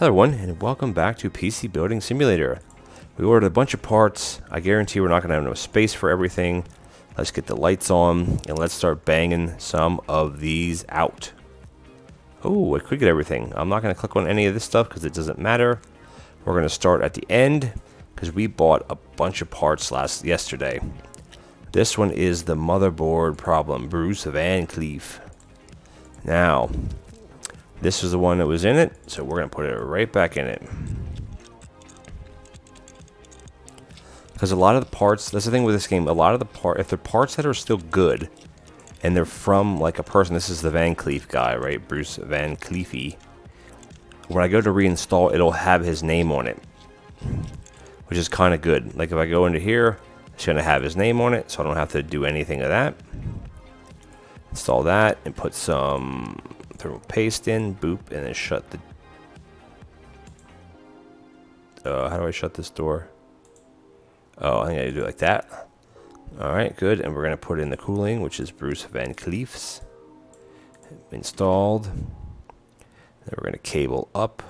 Hello everyone, and welcome back to PC Building Simulator. We ordered a bunch of parts. I guarantee we're not going to have enough space for everything. Let's get the lights on, and let's start banging some of these out. Oh, I could get everything. I'm not going to click on any of this stuff because it doesn't matter. We're going to start at the end because we bought a bunch of parts last yesterday. This one is the motherboard problem, Bruce Van Cleef. Now, this is the one that was in it, so we're going to put it right back in it. Because a lot of the parts, that's the thing with this game, a lot of the part, if they're parts that are still good, and they're from like a person, this is the Van Cleef guy, right? Bruce Van Cleefy. When I go to reinstall, it'll have his name on it, which is kind of good. Like if I go into here, it's going to have his name on it, so I don't have to do anything of that. Install that and put some throw paste in, boop, and then shut the... Uh, how do I shut this door? Oh, I think I do it like that. Alright, good. And we're going to put in the cooling, which is Bruce Van Cleef's. Installed. Then we're going to cable up.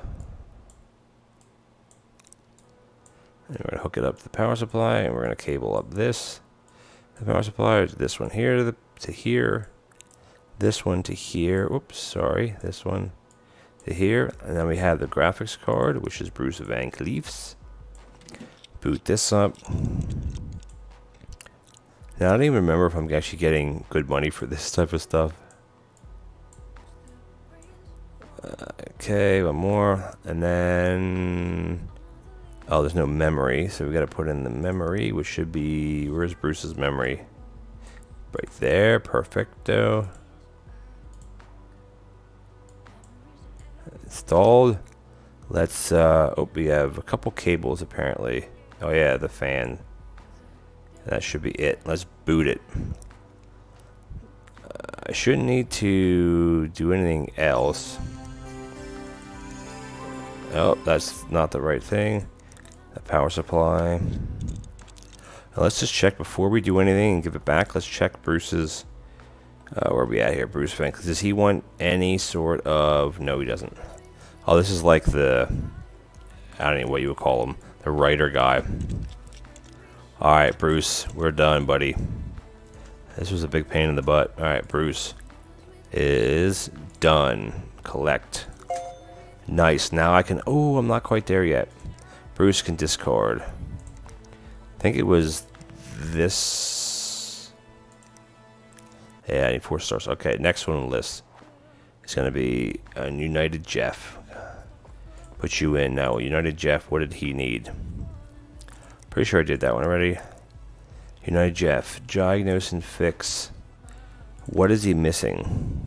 And we're going to hook it up to the power supply, and we're going to cable up this. The power supply, this one here to, the, to here this one to here. Oops, sorry. This one to here. And then we have the graphics card, which is Bruce Van Cleef's. Boot this up. Now, I don't even remember if I'm actually getting good money for this type of stuff. Okay, one more. And then... Oh, there's no memory, so we got to put in the memory, which should be... Where's Bruce's memory? Right there, perfecto. Installed. Let's, uh, oh, we have a couple cables apparently. Oh yeah, the fan. That should be it. Let's boot it. Uh, I shouldn't need to do anything else. Oh, that's not the right thing. The power supply. Now let's just check before we do anything and give it back. Let's check Bruce's. Uh, where are we at here? Bruce Van. Does he want any sort of. No, he doesn't. Oh, this is like the, I don't know what you would call him, the writer guy. Alright, Bruce, we're done, buddy. This was a big pain in the butt. Alright, Bruce is done. Collect. Nice. Now I can, oh, I'm not quite there yet. Bruce can discard. I think it was this. Yeah, I need four stars. Okay, next one on the list is going to be a United Jeff. Put you in now. United Jeff, what did he need? Pretty sure I did that one already. United Jeff, diagnose and fix. What is he missing?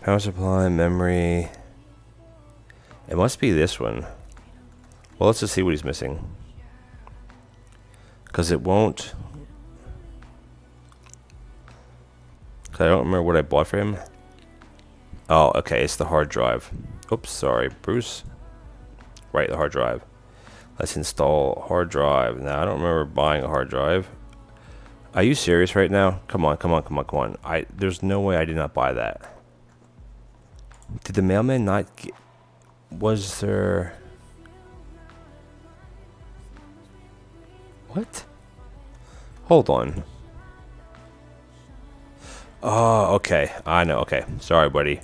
Power supply, memory. It must be this one. Well, let's just see what he's missing. Because it won't... Because I don't remember what I bought for him. Oh, okay, it's the hard drive. Oops, sorry, Bruce. Right, the hard drive. Let's install hard drive. Now, I don't remember buying a hard drive. Are you serious right now? Come on, come on, come on, come on. I There's no way I did not buy that. Did the mailman not get... Was there... What? Hold on. Oh, okay. I know. Okay. Sorry, buddy.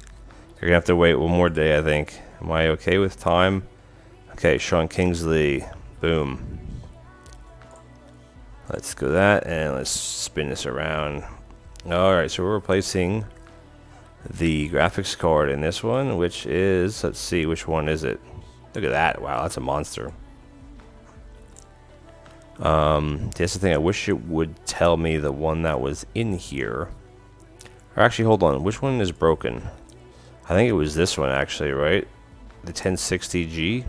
You're gonna have to wait one more day, I think. Am I okay with time? Okay, Sean Kingsley. Boom. Let's go that, and let's spin this around. Alright, so we're replacing the graphics card in this one, which is, let's see, which one is it? Look at that. Wow, that's a monster. Um, that's the thing. I wish it would tell me the one that was in here. Or actually, hold on. Which one is broken? I think it was this one actually, right? The 1060G.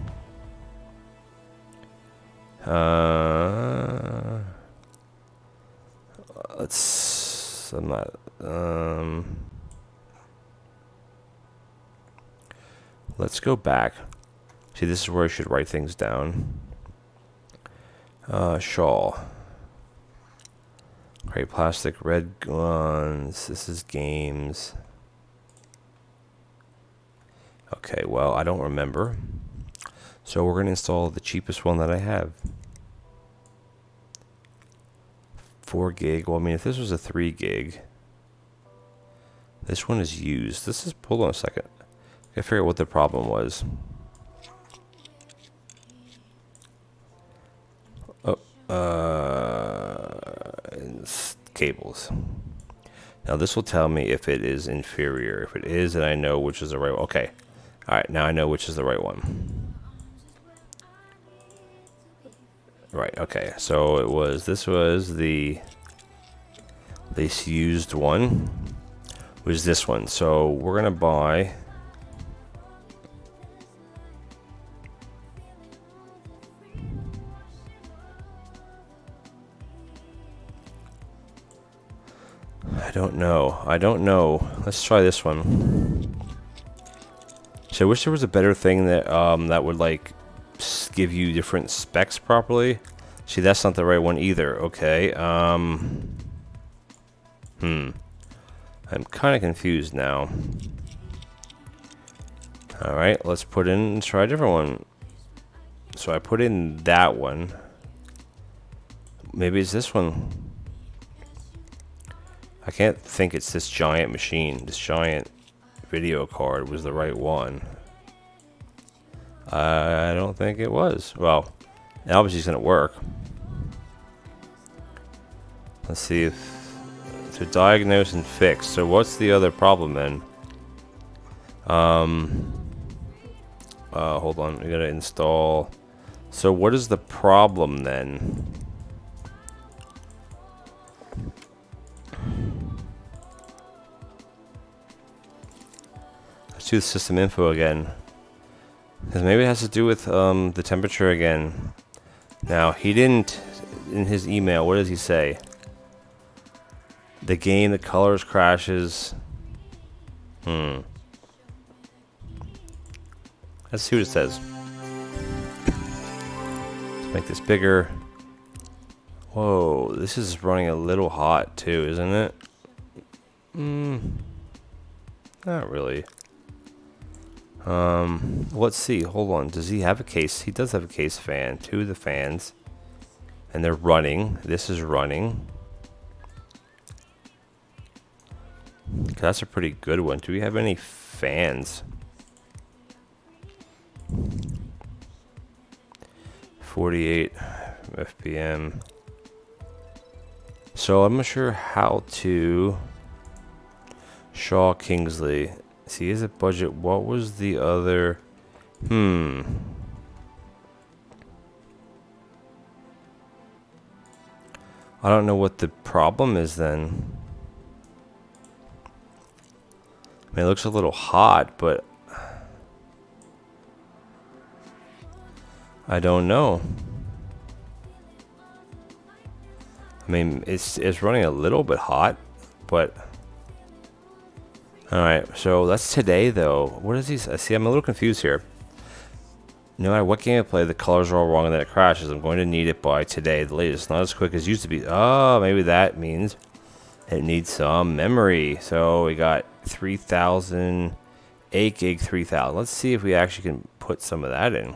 Uh, let's. I'm not. Um, let's go back. See, this is where I should write things down. Uh, shawl. Great plastic, red guns. This is games. Okay, well, I don't remember. So we're going to install the cheapest one that I have. 4 gig. Well, I mean, if this was a 3 gig, this one is used. This is, hold on a second. I figure out what the problem was. Oh, uh, cables. Now this will tell me if it is inferior. If it is, then I know which is the right one. Okay. Alright, now I know which is the right one. Right, okay. So it was, this was the, this used one, was this one. So we're going to buy, I don't know. I don't know. Let's try this one. I wish there was a better thing that um, that would like give you different specs properly. See, that's not the right one either. Okay. Um, hmm. I'm kind of confused now. Alright, let's put in, try a different one. So I put in that one. Maybe it's this one. I can't think it's this giant machine. This giant video card was the right one. I don't think it was. Well, it obviously it's going to work. Let's see if... To diagnose and fix. So what's the other problem then? Um... Uh, hold on. We gotta install... So what is the problem then? The system info again. Because maybe it has to do with um, the temperature again. Now, he didn't, in his email, what does he say? The game, the colors crashes. Hmm. Let's see what it says. Let's make this bigger. Whoa, this is running a little hot too, isn't it? Hmm. Not really. Um, let's see. Hold on. Does he have a case? He does have a case fan. Two of the fans. And they're running. This is running. That's a pretty good one. Do we have any fans? 48 FPM. So I'm not sure how to Shaw Kingsley. See, is it budget? What was the other? Hmm. I don't know what the problem is then. I mean, it looks a little hot, but I don't know. I mean, it's it's running a little bit hot, but Alright, so that's today though. What is he see? I'm a little confused here. No matter what game I play, the colors are all wrong and then it crashes. I'm going to need it by today, the latest. Not as quick as used to be. Oh, maybe that means it needs some memory. So we got 3000, 8 gig 3000. Let's see if we actually can put some of that in.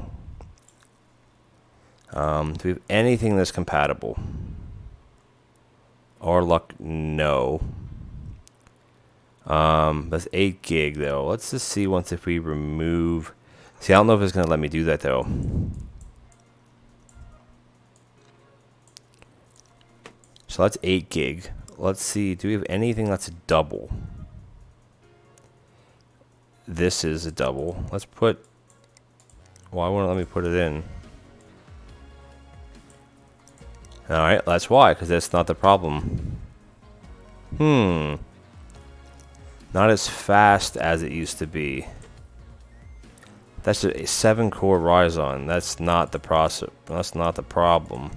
Um, do we have anything that's compatible? Or luck, no. Um, that's 8 gig though. Let's just see once if we remove. See, I don't know if it's going to let me do that though. So that's 8 gig. Let's see, do we have anything that's a double? This is a double. Let's put... Why won't let me put it in? Alright, that's why, because that's not the problem. Hmm not as fast as it used to be. That's a seven core Ryzen. That's not the process. That's not the problem.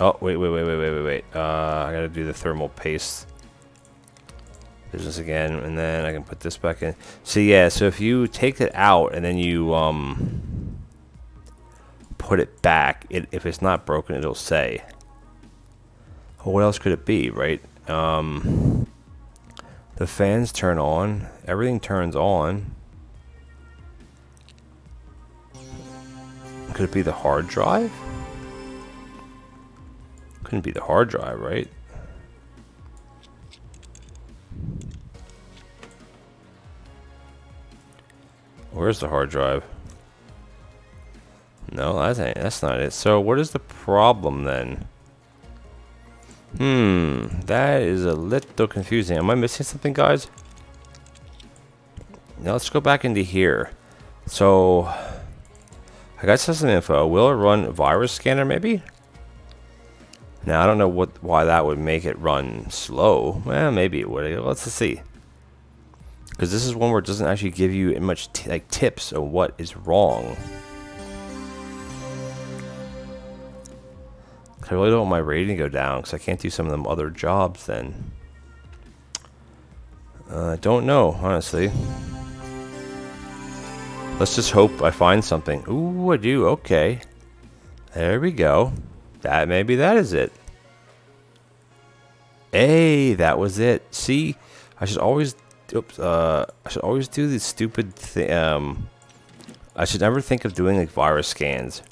Oh wait, wait, wait, wait, wait, wait, wait. Uh, I gotta do the thermal paste business again, and then I can put this back in. So yeah, so if you take it out and then you um put it back, it, if it's not broken, it'll say. Well, what else could it be, right? Um, the fans turn on. Everything turns on. Could it be the hard drive? Couldn't be the hard drive, right? Where's the hard drive? No, that's, that's not it. So what is the problem then? Hmm, that is a little confusing. Am I missing something, guys? Now let's go back into here. So, I got some info. Will it run virus scanner maybe? Now I don't know what why that would make it run slow. Well, maybe it would. Let's see. Because this is one where it doesn't actually give you much like tips of what is wrong. I really don't want my rating to go down because I can't do some of them other jobs then. Uh, I don't know, honestly. Let's just hope I find something. Ooh, I do. Okay. There we go. That maybe that is it. Hey, that was it. See, I should always oops, uh, I should always do these stupid thing. Um, I should never think of doing like virus scans.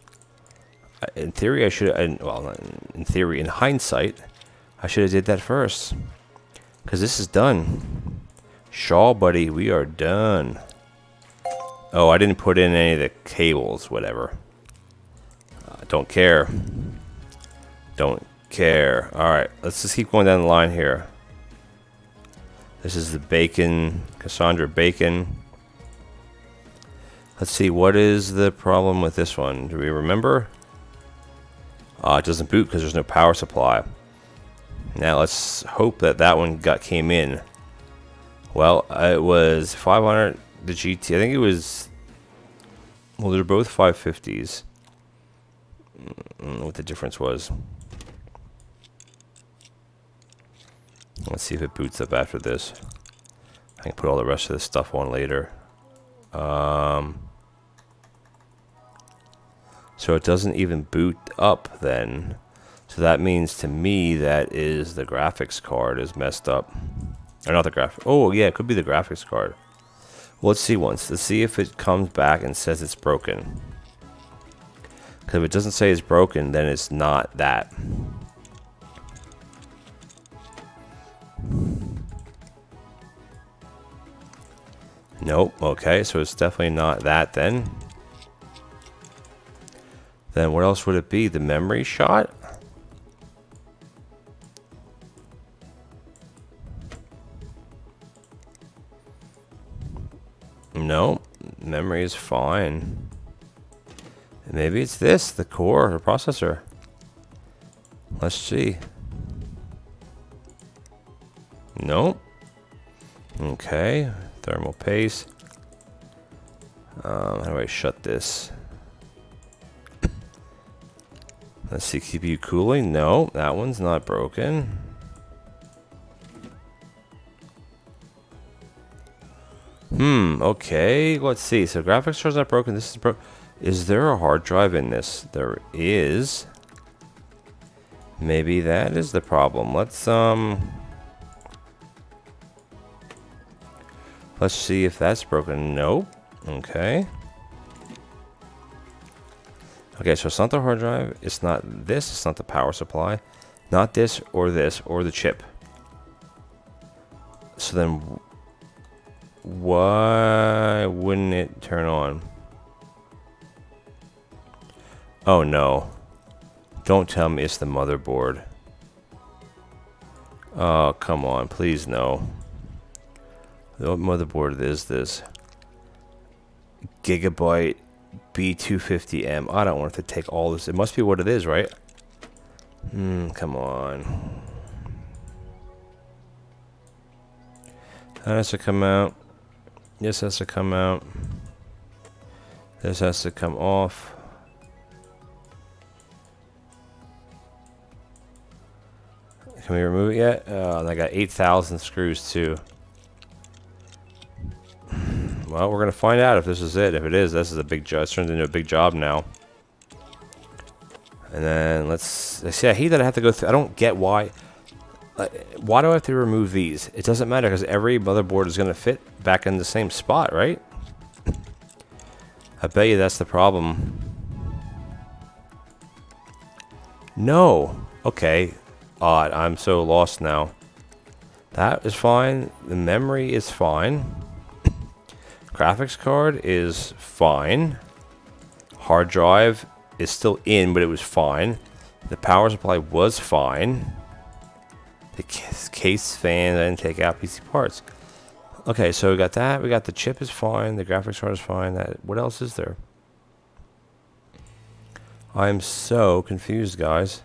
In theory, I should. In, well, in theory, in hindsight, I should have did that first. Cause this is done. Shaw, buddy, we are done. Oh, I didn't put in any of the cables, whatever. Uh, don't care. Don't care. Alright, let's just keep going down the line here. This is the Bacon, Cassandra Bacon. Let's see, what is the problem with this one? Do we remember? Uh, it doesn't boot because there's no power supply. Now let's hope that that one got came in. Well, it was 500, the GT, I think it was, well, they're both 550s. what the difference was. Let's see if it boots up after this. I can put all the rest of this stuff on later. Um, so it doesn't even boot up then. So that means to me that is the graphics card is messed up. Or not the. Oh yeah, it could be the graphics card. Well, let's see once. Let's see if it comes back and says it's broken. Because if it doesn't say it's broken, then it's not that. Nope. Okay, so it's definitely not that then. Then what else would it be? The memory shot? No, memory is fine. Maybe it's this, the core, the processor. Let's see. Nope. Okay, thermal paste. Um, how do I shut this? Let's see, CPU cooling. No, that one's not broken. Hmm, okay, let's see. So graphics cards not broken. This is broken. Is there a hard drive in this? There is. Maybe that is the problem. Let's, um... Let's see if that's broken. Nope. Okay. Okay, so it's not the hard drive. It's not this. It's not the power supply. Not this or this or the chip. So then why wouldn't it turn on? Oh no. Don't tell me it's the motherboard. Oh, come on. Please no. What motherboard is this? Gigabyte B250M. I don't want to take all this. It must be what it is, right? Hmm, come on. That has to come out. This has to come out. This has to come off. Can we remove it yet? Oh, and I got 8,000 screws too. Well, we're gonna find out if this is it. If it is, this is a big job. It's turned into a big job now. And then let's see. I hate that I have to go through. I don't get why. Uh, why do I have to remove these? It doesn't matter because every motherboard is gonna fit back in the same spot, right? I bet you that's the problem. No. Okay. Odd. I'm so lost now. That is fine. The memory is fine. Graphics card is fine. Hard drive is still in, but it was fine. The power supply was fine. The case fan, I didn't take out PC parts. Okay, so we got that. We got the chip is fine. The graphics card is fine. That What else is there? I'm so confused, guys.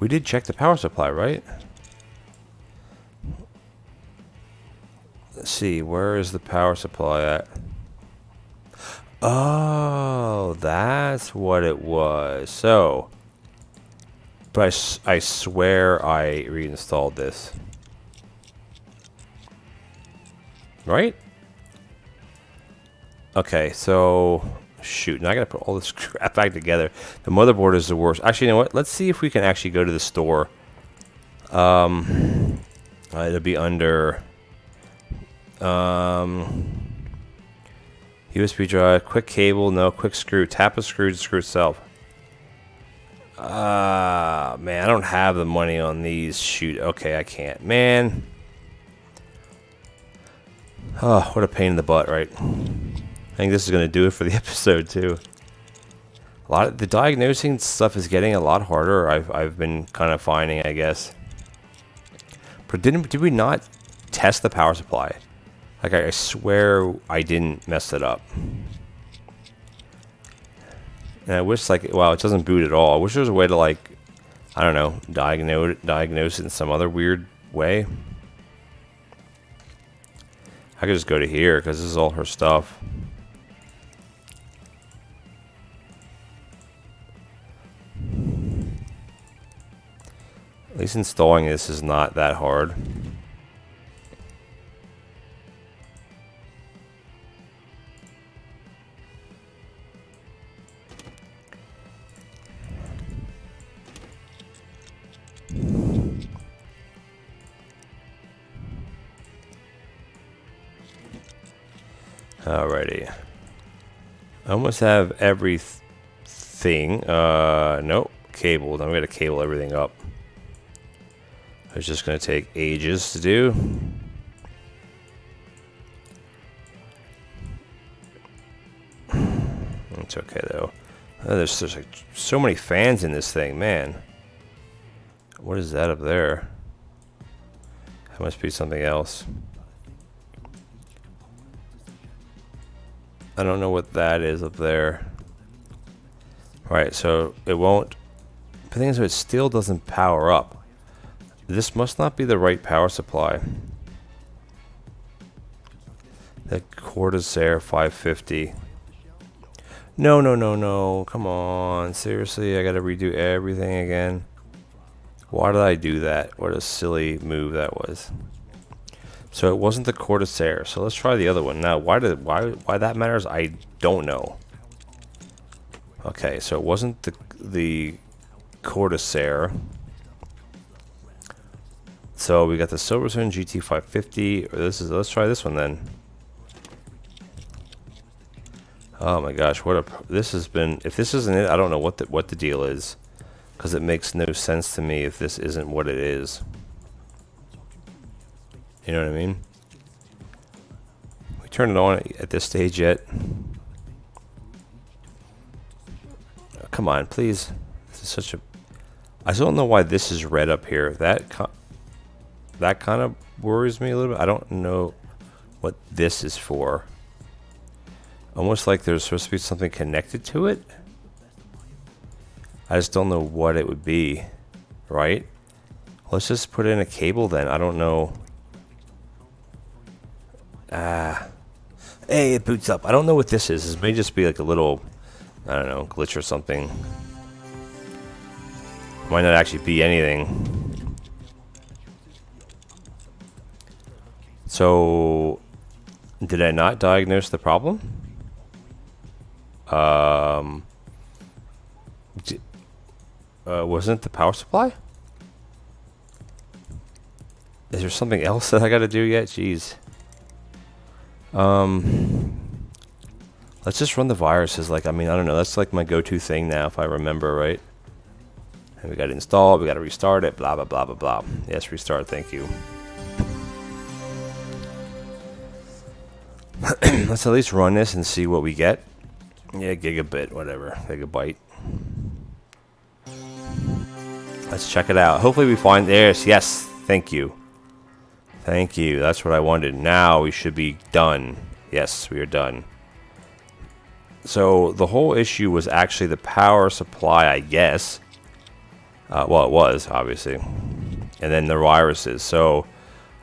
We did check the power supply, right? Let's see, where is the power supply at? Oh, that's what it was. So, but I, I swear I reinstalled this. Right? Okay, so shoot, now I gotta put all this crap back together. The motherboard is the worst. Actually, you know what? Let's see if we can actually go to the store. Um, uh, it'll be under um, USB drive, quick cable, no, quick screw, tap a screw to screw itself. Ah, uh, man, I don't have the money on these. Shoot, okay, I can't. Man. Oh, what a pain in the butt, right? I think this is going to do it for the episode, too. A lot of the diagnosing stuff is getting a lot harder. I've, I've been kind of finding, I guess. But didn't did we not test the power supply? Like, I swear I didn't mess it up. And I wish, like, well, it doesn't boot at all. I wish there was a way to, like, I don't know, diagnose diagnose it in some other weird way. I could just go to here, because this is all her stuff. At least installing this is not that hard. Alrighty. I almost have everything. Uh, nope. Cabled. I'm going to cable everything up. It's just going to take ages to do. It's okay though. Oh, there's, there's like so many fans in this thing, man. What is that up there? That must be something else. I don't know what that is up there. Right, so it won't... The thing is, it still doesn't power up. This must not be the right power supply. The Corsair 550. No, no, no, no. Come on. Seriously, I gotta redo everything again. Why did I do that? What a silly move that was. So it wasn't the Corsair. So let's try the other one. Now, why did why why that matters? I don't know. Okay, so it wasn't the the Corsair. So we got the Silverstone GT550. This is let's try this one then. Oh my gosh, what a this has been. If this isn't it, I don't know what the what the deal is, because it makes no sense to me if this isn't what it is. You know what I mean? We turn it on at this stage yet. Oh, come on, please. This is such a... I still don't know why this is red up here. That, that kind of worries me a little bit. I don't know what this is for. Almost like there's supposed to be something connected to it. I just don't know what it would be, right? Let's just put in a cable then. I don't know. Ah. Hey, it boots up. I don't know what this is. This may just be like a little, I don't know, glitch or something. Might not actually be anything. So, did I not diagnose the problem? Um, uh, wasn't the power supply? Is there something else that I got to do yet? Jeez. Um, Let's just run the viruses. Like, I mean, I don't know. That's like my go-to thing now, if I remember right. And we got to install. We got to restart it. Blah, blah, blah, blah, blah. Yes, restart. Thank you. Let's at least run this and see what we get. Yeah, gigabit, whatever. Gigabyte. Let's check it out. Hopefully we find this. Yes, thank you. Thank you. That's what I wanted. Now we should be done. Yes, we are done. So the whole issue was actually the power supply, I guess. Uh, well, it was, obviously. And then the viruses. So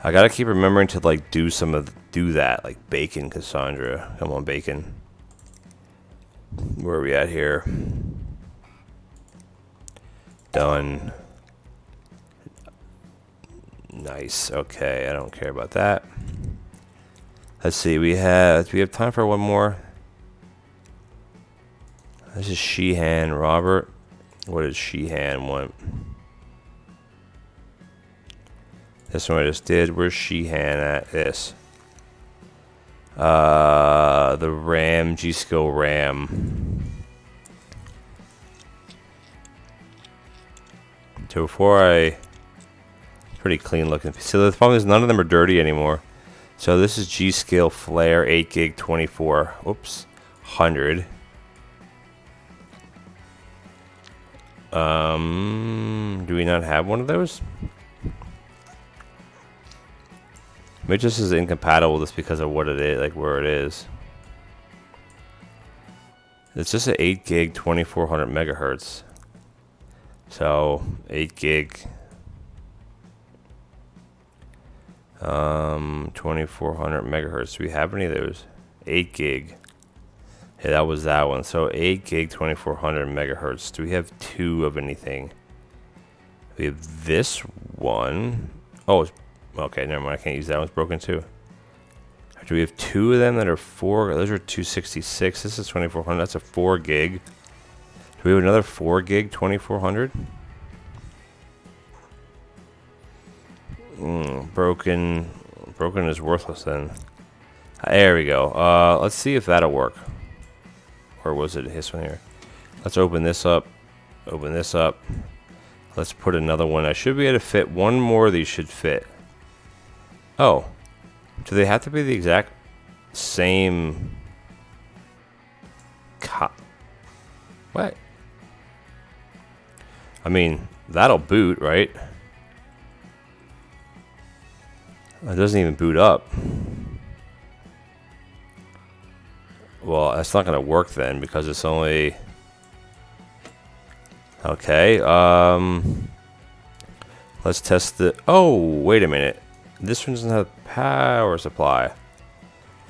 I gotta keep remembering to like do some of do that, like bacon, Cassandra. Come on, bacon. Where are we at here? Done. Nice. Okay, I don't care about that. Let's see. We have. We have time for one more? This is Sheehan Robert. What does Sheehan want? This one I just did. Where's Sheehan at? This. Uh, the Ram, G-Skill Ram. So before I... Pretty clean looking. So the problem is none of them are dirty anymore. So this is G-Skill Flare 8 gig 24. Oops. 100. Um, do we not have one of those? Maybe just is incompatible just because of what it is, like where it is. It's just an 8 gig 2400 megahertz. So 8 gig um 2400 megahertz. Do we have any of those? 8 gig. Yeah, that was that one. So 8 gig 2400 megahertz. Do we have two of anything? We have this one. Oh, Okay, never mind. I can't use that. One's broken too. Do we have two of them that are four? Those are 266. This is 2400. That's a four gig. Do we have another four gig 2400? Mm, broken. Broken is worthless then. There we go. Uh, let's see if that'll work. Or was it this one here? Let's open this up. Open this up. Let's put another one. I should be able to fit one more of these should fit. Oh. Do they have to be the exact same... Co what? I mean, that'll boot, right? It doesn't even boot up. Well, that's not going to work then because it's only... Okay, um... Let's test the... Oh, wait a minute. This one doesn't have power supply.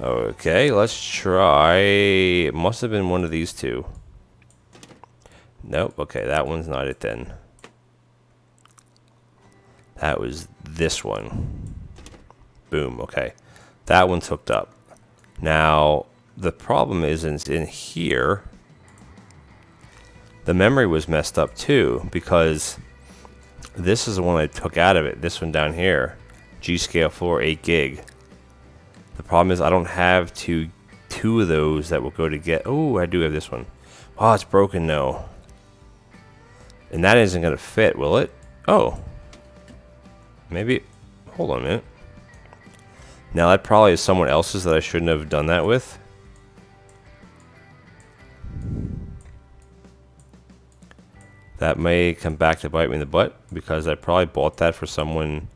Okay, let's try. It must have been one of these two. Nope. Okay, that one's not it then. That was this one. Boom. Okay. That one's hooked up. Now, the problem is in, in here, the memory was messed up too because this is the one I took out of it. This one down here. G-Skill 4 8 gig. The problem is I don't have two two of those that will go to get. Oh, I do have this one. Oh, it's broken though. And that isn't going to fit, will it? Oh. Maybe. Hold on a minute. Now that probably is someone else's that I shouldn't have done that with. That may come back to bite me in the butt because I probably bought that for someone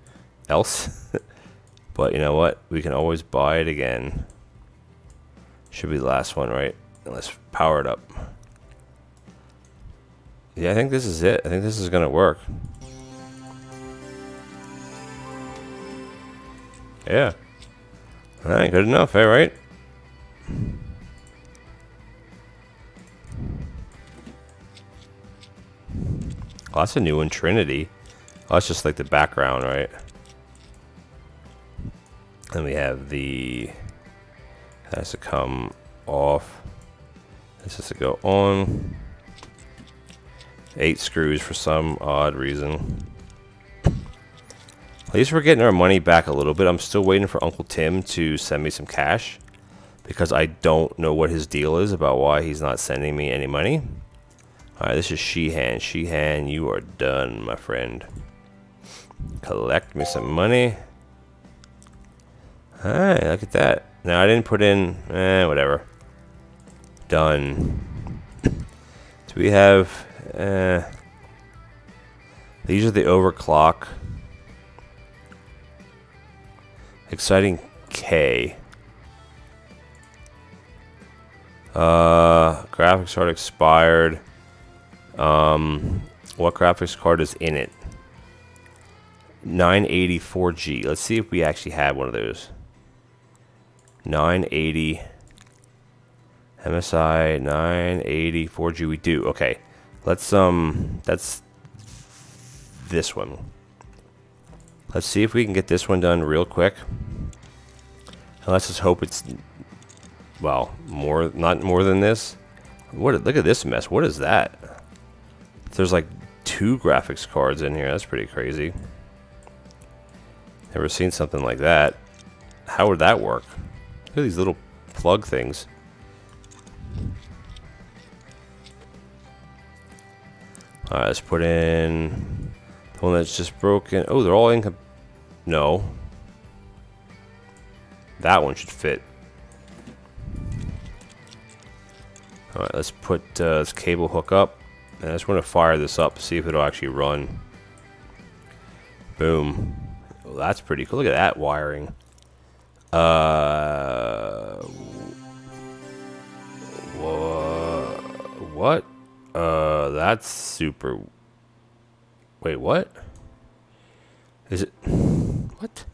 else. but you know what? We can always buy it again. Should be the last one, right? Let's power it up. Yeah, I think this is it. I think this is going to work. Yeah. Alright, good enough, eh, right? That's a new one, Trinity. That's just like the background, right? Then we have the has to come off. This has to go on. Eight screws for some odd reason. At least we're getting our money back a little bit. I'm still waiting for Uncle Tim to send me some cash. because I don't know what his deal is about why he's not sending me any money. Alright, this is Sheehan. Sheehan, you are done, my friend. Collect me some money. Alright, look at that. Now, I didn't put in... Eh, whatever. Done. Do we have... Eh... These are the overclock. Exciting K. Uh, graphics card expired. Um, what graphics card is in it? 984G. Let's see if we actually have one of those. 980 MSI 984G. We do. Okay. Let's um. That's this one. Let's see if we can get this one done real quick. And let's just hope it's well more not more than this. What? Look at this mess. What is that? There's like two graphics cards in here. That's pretty crazy. Never seen something like that. How would that work? Look at these little plug things. Alright, let's put in the one that's just broken. Oh, they're all in. No. That one should fit. Alright, let's put uh, this cable hook up. And I just want to fire this up, see if it'll actually run. Boom. Well, that's pretty cool. Look at that wiring. Uh, what? Uh, that's super. Wait, what? Is it? What?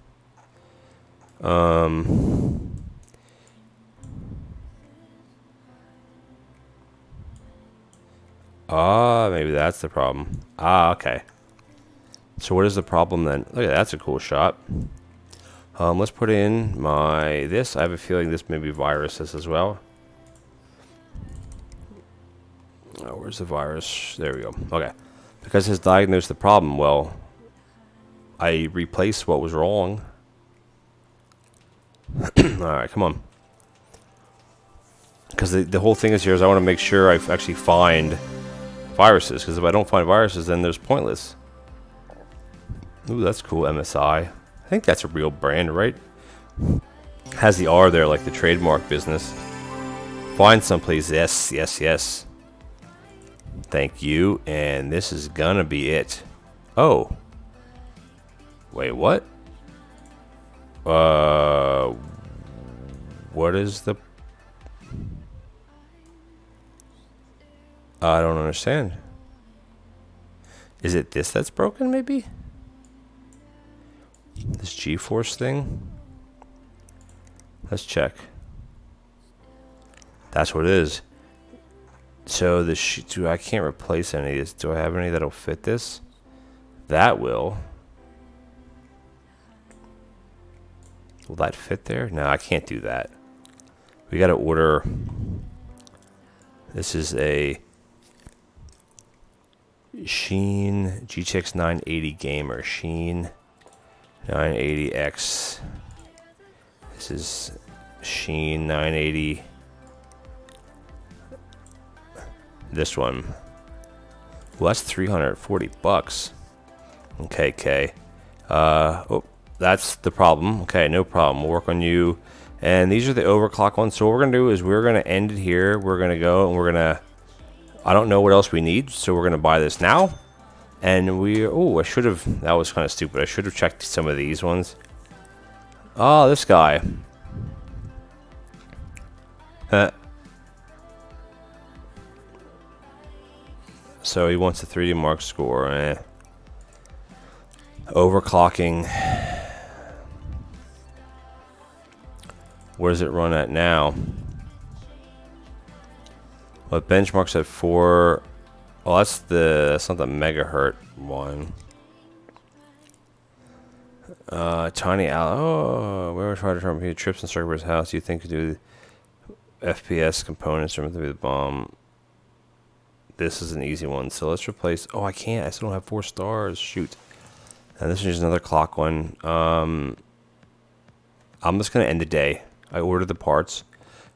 Um. Ah, maybe that's the problem. Ah, okay. So what is the problem then? Look at that, that's a cool shot. Um, let's put in my this. I have a feeling this may be viruses as well. Oh, where's the virus? There we go. Okay. Because has diagnosed the problem. Well, I replaced what was wrong. Alright, come on. Because the, the whole thing is here is I want to make sure I actually find viruses. Because if I don't find viruses, then there's pointless. Ooh, that's cool, MSI. I think that's a real brand, right? Has the R there, like the trademark business. Find someplace. Yes, yes, yes. Thank you. And this is gonna be it. Oh. Wait, what? Uh. What is the. I don't understand. Is it this that's broken, maybe? This GeForce thing? Let's check. That's what it is. So the do I can't replace any of this. Do I have any that'll fit this? That will. Will that fit there? No, I can't do that. We got to order. This is a Sheen GTX 980 gamer. Sheen 980X. This is Sheen 980. This one. Well, that's 340 bucks. Okay, okay. Uh, oh, that's the problem. Okay, no problem. We'll work on you. And these are the overclock ones. So what we're going to do is we're going to end it here. We're going to go and we're going to... I don't know what else we need, so we're going to buy this now. And we, oh, I should have, that was kind of stupid. I should have checked some of these ones. Oh, this guy. So he wants a 3DMark score. Eh. Overclocking. Where does it run at now? Well, benchmarks at 4 well, that's the that's not the megahertz one. Uh, tiny Al. Oh, we were trying to turn trips in Circuit's house. You think to do FPS components or the bomb? This is an easy one. So let's replace. Oh, I can't. I still don't have four stars. Shoot. And this is just another clock one. Um, I'm just gonna end the day. I ordered the parts.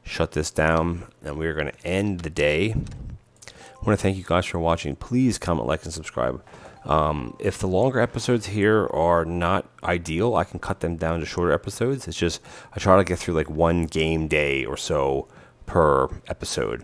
shut this down, and we're going to end the day. I want to thank you guys for watching. Please comment, like, and subscribe. Um, if the longer episodes here are not ideal, I can cut them down to shorter episodes. It's just I try to get through like one game day or so per episode.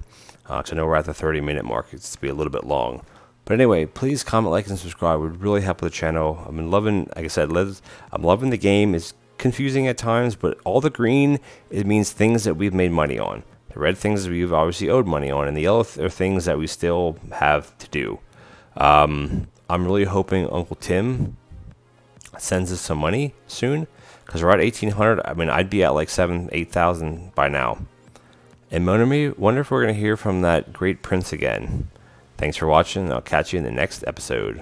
Uh, I know we're at the 30 minute mark. It's to be a little bit long. But anyway, please comment, like, and subscribe. It would really help with the channel. Been loving, like I said, I'm loving the game. It's confusing at times, but all the green, it means things that we've made money on. The red things that we've obviously owed money on, and the yellow are things that we still have to do. Um, I'm really hoping Uncle Tim sends us some money soon because we're at 1800. I mean, I'd be at like seven, 8,000 by now. And Monami, wonder if we're going to hear from that great prince again. Thanks for watching. I'll catch you in the next episode.